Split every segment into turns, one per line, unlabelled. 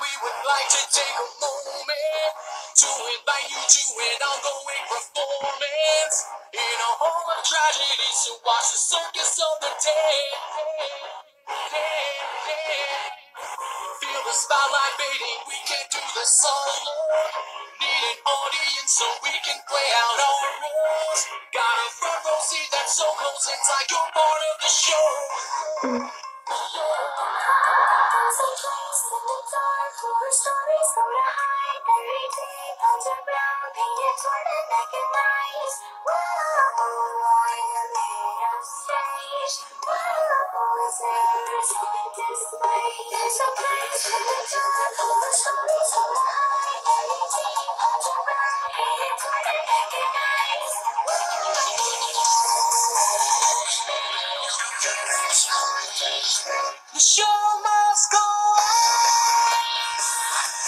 we would like to take a moment to invite you to an ongoing performance in a home of tragedy. So watch the circus of the dead. Feel the spotlight fading, we can't do the solo. Need an audience so we can play out our roles. Got a front row seat that's so close, it's like you're part of the show.
Stories go to hide every day. Brown, painted toward the neck and eyes. Whoa, on a made of stage. Whoa, is a silent display? There's a place in the dark. All stories go to hide every day. Bugs are brown, painted toward the neck and eyes.
The show must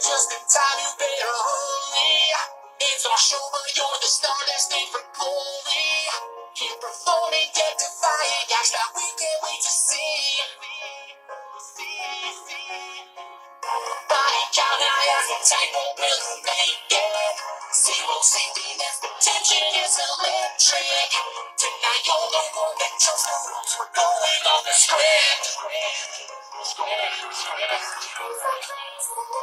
just in time, you better hurry. It's our show, but you're the star that's made for glory. Keep performing, death defying acts that we can't wait to see. Body count high as the tightrope will make it. Zero safety nets, the tension is electric. Tonight you're the one that chose the rules. We're going off the script.
Place in the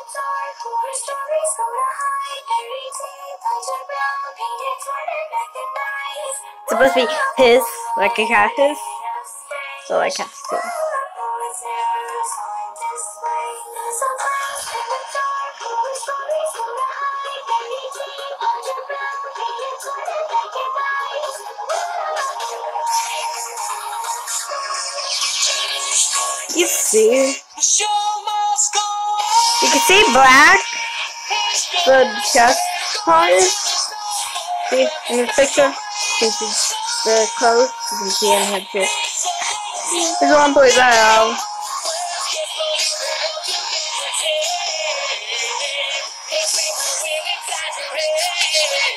dark where stories go to hide every day. Are brown, painted neck and eyes.
It's supposed to be his, like a cat his. So I cast it. You see, you can see black. The chest part is. See in this picture, can see the clothes. You can see in here too. There's one point there. Come